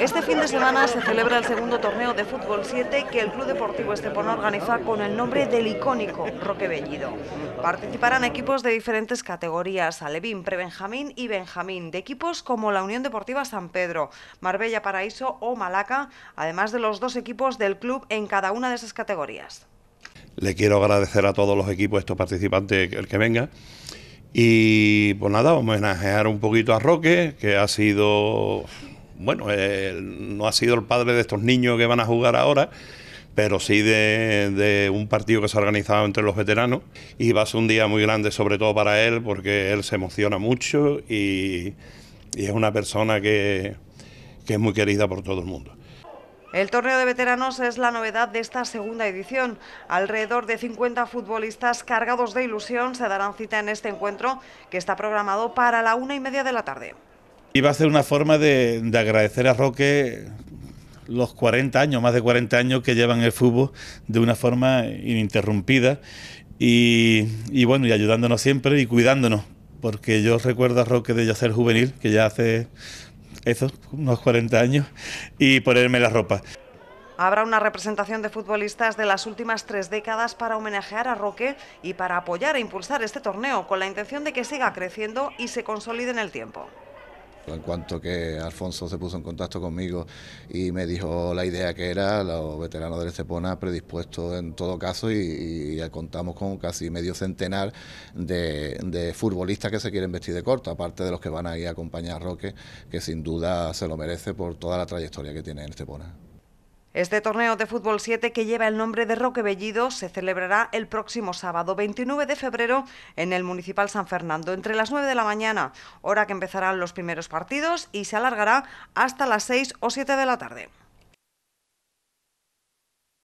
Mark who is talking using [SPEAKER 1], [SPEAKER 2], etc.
[SPEAKER 1] Este fin de semana se celebra el segundo torneo de fútbol 7 que el Club Deportivo Estepona organiza con el nombre del icónico Roque Bellido. Participarán equipos de diferentes categorías, Alevín, Prebenjamín y Benjamín, de equipos como la Unión Deportiva San Pedro, Marbella Paraíso o Malaca, además de los dos equipos del club en cada una de esas categorías.
[SPEAKER 2] Le quiero agradecer a todos los equipos, estos participantes, el que venga. Y pues nada, homenajear un poquito a Roque, que ha sido, bueno, no ha sido el padre de estos niños que van a jugar ahora, pero sí de, un partido que se ha organizado entre los veteranos. Y va a ser un día muy grande, sobre todo para él, porque él se emociona mucho y, es una persona que es muy querida por todo el mundo.
[SPEAKER 1] El torneo de veteranos es la novedad de esta segunda edición. Alrededor de 50 futbolistas cargados de ilusión se darán cita en este encuentro que está programado para la una y media de la tarde.
[SPEAKER 3] Va a ser una forma de, agradecer a Roque los 40 años, más de 40 años que llevan el fútbol de una forma ininterrumpida y, y bueno, y ayudándonos siempre y cuidándonos, porque yo recuerdo a Roque de ya ser juvenil, que ya hace eso, unos 40 años, y ponerme la ropa.
[SPEAKER 1] Habrá una representación de futbolistas de las últimas tres décadas para homenajear a Roque y para apoyar e impulsar este torneo con la intención de que siga creciendo y se consolide en el tiempo.
[SPEAKER 4] En cuanto que Alfonso se puso en contacto conmigo y me dijo la idea que era, los veteranos del Estepona predispuestos en todo caso y, contamos con casi medio centenar de, futbolistas que se quieren vestir de corto, aparte de los que van a ir a acompañar a Roque, que sin duda se lo merece por toda la trayectoria que tiene en Estepona.
[SPEAKER 1] Este torneo de fútbol 7 que lleva el nombre de Roque Bellido se celebrará el próximo sábado 29 de febrero en el Municipal San Fernando entre las 9 de la mañana, hora que empezarán los primeros partidos y se alargará hasta las 6 o 7 de la tarde.